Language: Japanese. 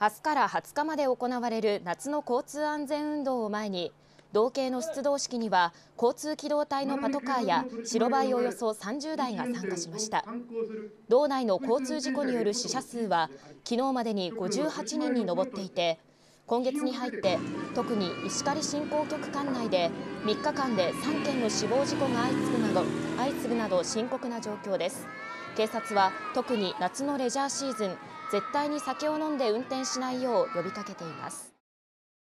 明日から20日まで行われる夏の交通安全運動を前に同系の出動式には交通機動隊のパトカーや白バイおよそ30台が参加しました。道内の交通事故による死者数は昨日までに58人に上っていて今月に入って特に石狩振興局管内で3日間で3件の死亡事故が相次ぐなど相次ぐなど深刻な状況です。警察は特に夏のレジャーシーズン絶対に酒を飲んで運転しないよう呼びかけています。